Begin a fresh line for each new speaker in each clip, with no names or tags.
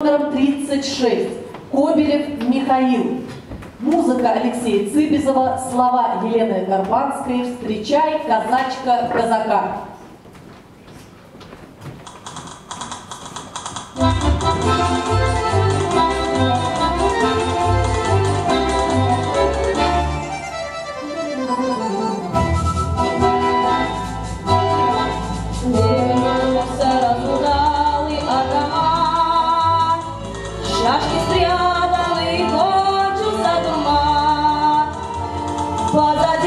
номером 36 Кобелев Михаил. Музыка Алексея Цыбизова, слова Елены Горбанской «Встречай, казачка, казака».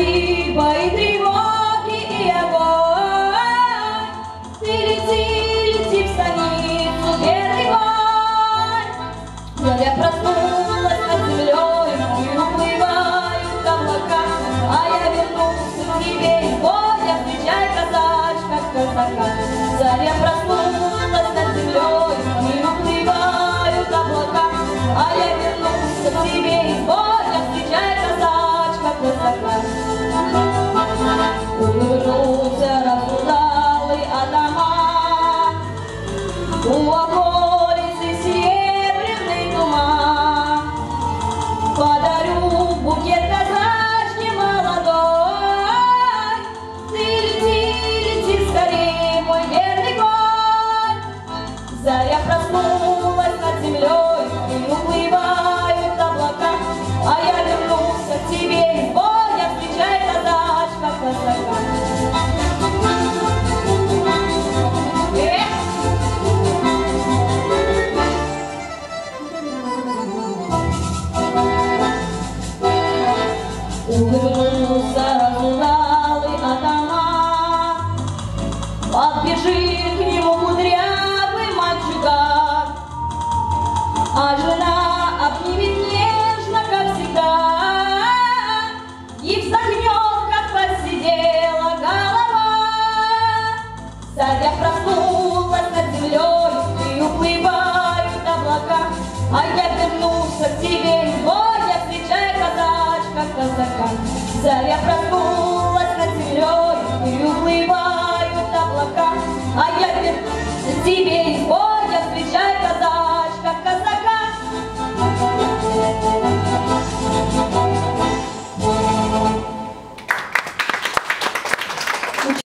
Позади бои тревоги и огонь, Ты лети, лети в станицу, верный конь. Заря проснулась над землей, и уплывают облака, А я вернулся к тебе из боя, встречай, казачка, казака. Заря проснулась над землей, и уплывают облака, А я вернулся к тебе из боя, встречай, казачка, казака. Улыбнулся разудалый атаман, Подбежит к нему кудрявый мальчуган, А жена обнимет нежно, как всегда, И вздохнет, как посидела голова. Проснулась казака. Заря